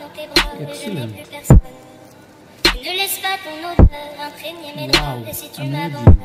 dans tes bras et je n'ai plus personne. Ne laisses pas ton odeur imprégner mes Wow, draps et si tu m'abandonnes,